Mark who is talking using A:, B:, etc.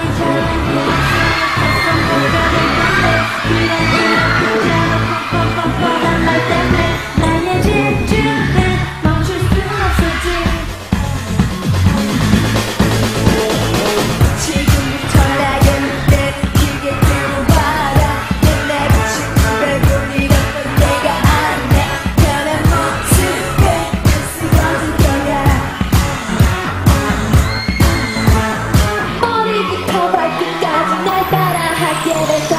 A: Thank you. get it